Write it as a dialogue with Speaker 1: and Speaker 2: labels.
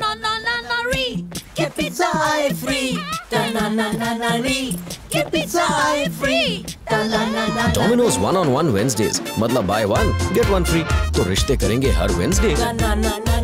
Speaker 1: na na na na re. Get pizza I free. Da na na na na re. Get pizza I free.
Speaker 2: Domino's one on one Wednesdays मतलब buy one get one free तो रिश्ते करेंगे हर Wednesday
Speaker 1: Da na na.